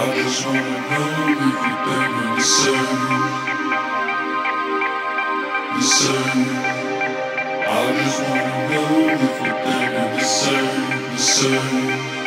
I just wanna know if you think we're the same. The same. I just wanna know if you think we're the same. The same.